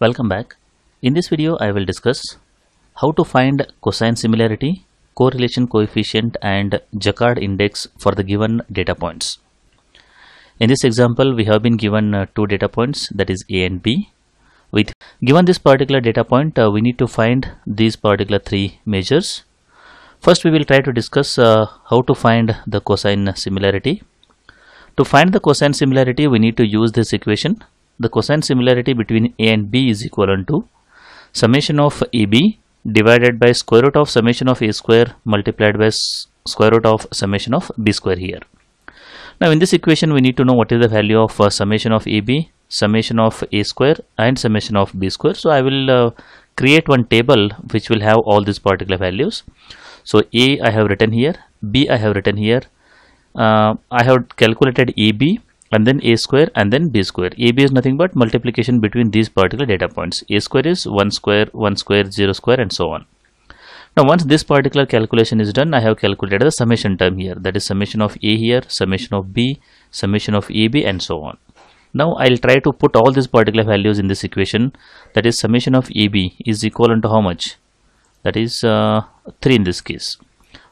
Welcome back. In this video I will discuss how to find cosine similarity, correlation coefficient and Jaccard index for the given data points. In this example we have been given uh, two data points that is A and B. With given this particular data point uh, we need to find these particular three measures. First we will try to discuss uh, how to find the cosine similarity. To find the cosine similarity we need to use this equation the cosine similarity between A and B is equivalent to summation of AB divided by square root of summation of A square multiplied by square root of summation of B square here. Now in this equation we need to know what is the value of uh, summation of AB, summation of A square and summation of B square. So I will uh, create one table which will have all these particular values. So A I have written here, B I have written here. Uh, I have calculated AB and then a square and then b square. Ab is nothing but multiplication between these particular data points. A square is 1 square 1 square 0 square and so on. Now once this particular calculation is done i have calculated the summation term here. That is summation of a here summation of b summation of ab and so on. Now i'll try to put all these particular values in this equation. That is summation of ab is equivalent to how much? That is uh, 3 in this case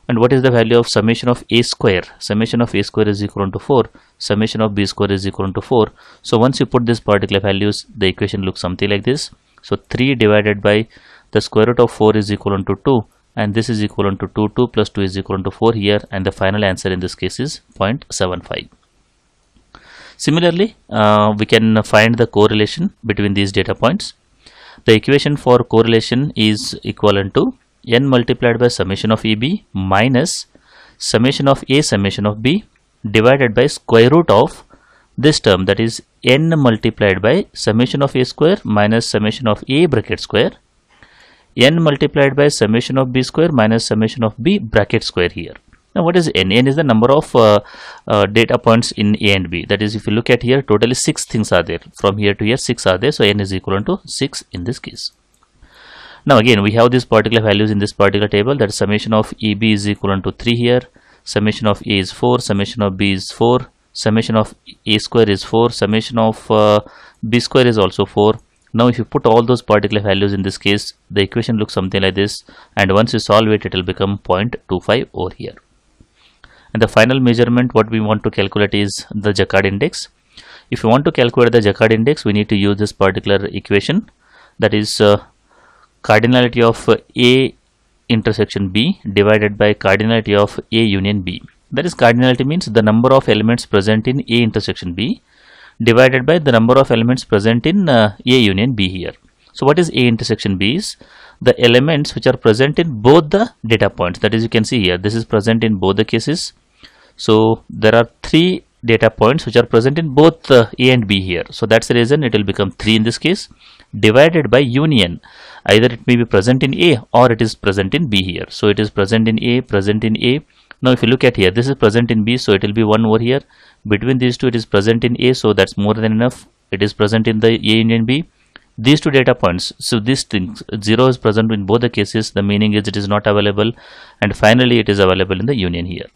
and what is the value of summation of a square? Summation of a square is equal to 4 summation of b square is equal to 4 so once you put these particular values the equation looks something like this. So 3 divided by the square root of 4 is equal to 2 and this is equal to 2 2 plus 2 is equal to 4 here. And the final answer in this case is 0.75 similarly uh, we can find the correlation between these data points. The equation for correlation is equivalent to n multiplied by summation of AB minus summation of A summation of B divided by square root of this term that is n multiplied by summation of A square minus summation of A bracket square n multiplied by summation of B square minus summation of B bracket square here. Now what is n? n is the number of uh, uh, data points in A and B that is if you look at here totally 6 things are there from here to here 6 are there so n is equal to 6 in this case. Now again we have these particular values in this particular table. That summation of AB is equal to 3 here, summation of A is 4, summation of B is 4, summation of A square is 4, summation of uh, B square is also 4. Now if you put all those particular values in this case the equation looks something like this. And once you solve it it will become 0.25 over here. And the final measurement what we want to calculate is the Jaccard index. If you want to calculate the Jaccard index we need to use this particular equation. That is uh, cardinality of A intersection B divided by cardinality of A union B. That is cardinality means the number of elements present in A intersection B divided by the number of elements present in uh, A union B here. So what is A intersection B is the elements which are present in both the data points that is you can see here this is present in both the cases. So there are three data points which are present in both uh, A and B here. So that's the reason it will become 3 in this case divided by union either it may be present in A or it is present in B here. So it is present in A, present in A. Now if you look at here, this is present in B, so it will be 1 over here. Between these two, it is present in A, so that's more than enough. It is present in the A union B. These two data points, so this thing 0 is present in both the cases, the meaning is it is not available and finally it is available in the union here.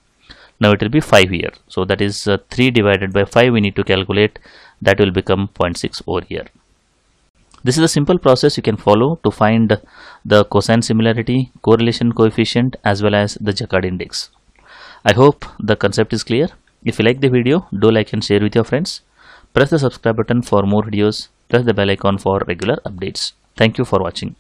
Now it will be 5 here. So that is uh, 3 divided by 5 we need to calculate that will become 0.6 over here. This is a simple process you can follow to find the cosine similarity, correlation coefficient as well as the Jaccard index. I hope the concept is clear. If you like the video, do like and share with your friends. Press the subscribe button for more videos. Press the bell icon for regular updates. Thank you for watching.